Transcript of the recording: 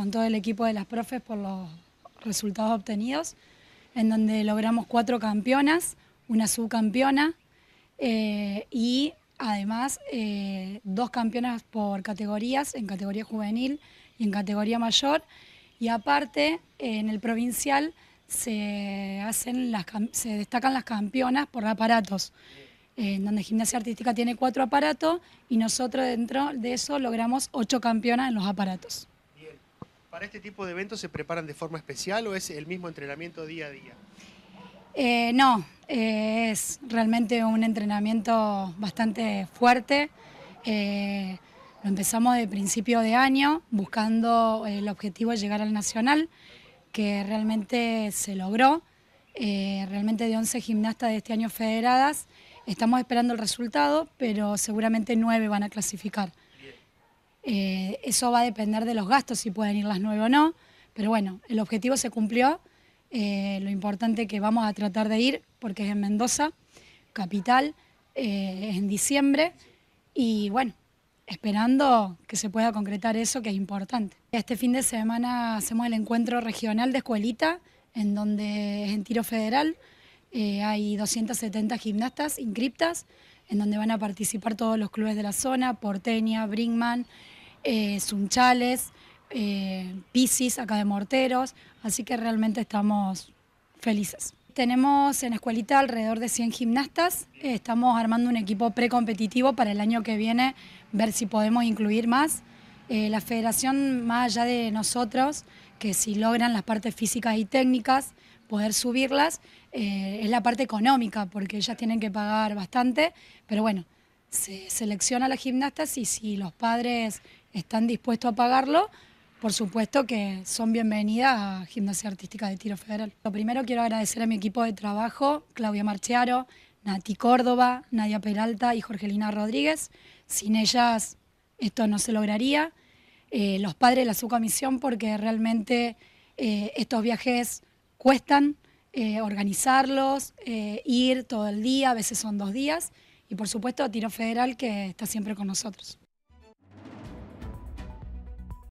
con todo el equipo de las profes por los resultados obtenidos, en donde logramos cuatro campeonas, una subcampeona eh, y además eh, dos campeonas por categorías, en categoría juvenil y en categoría mayor. Y aparte, en el provincial se, hacen las, se destacan las campeonas por aparatos, en donde Gimnasia Artística tiene cuatro aparatos y nosotros dentro de eso logramos ocho campeonas en los aparatos. ¿Para este tipo de eventos se preparan de forma especial o es el mismo entrenamiento día a día? Eh, no, eh, es realmente un entrenamiento bastante fuerte. Eh, lo empezamos de principio de año buscando el objetivo de llegar al Nacional, que realmente se logró. realmente de 11 gimnastas de este año federadas, estamos esperando el resultado, pero seguramente 9 van a clasificar. Eso va a depender de los gastos, si pueden ir las 9 o no, pero bueno, el objetivo se cumplió eh, lo importante que vamos a tratar de ir, porque es en Mendoza, capital, eh, en diciembre, y bueno, esperando que se pueda concretar eso, que es importante. Este fin de semana hacemos el encuentro regional de escuelita, en donde es en tiro federal, eh, hay 270 gimnastas inscriptas, en donde van a participar todos los clubes de la zona, Porteña, Brinkman, Sunchales, eh, Piscis, acá de Morteros, así que realmente estamos felices. Tenemos en Escuelita alrededor de 100 gimnastas, estamos armando un equipo precompetitivo para el año que viene, ver si podemos incluir más. Eh, la federación, más allá de nosotros, que si logran las partes físicas y técnicas, poder subirlas, eh, es la parte económica, porque ellas tienen que pagar bastante, pero bueno, se selecciona a las gimnastas y si los padres están dispuestos a pagarlo, por supuesto que son bienvenidas a Gimnasia Artística de Tiro Federal. Lo primero quiero agradecer a mi equipo de trabajo, Claudia Marchiaro, Nati Córdoba, Nadia Peralta y Jorgelina Rodríguez. Sin ellas esto no se lograría. Eh, los padres de la subcomisión porque realmente eh, estos viajes cuestan eh, organizarlos, ir todo el día, a veces son dos días. Y por supuesto Tiro Federal que está siempre con nosotros.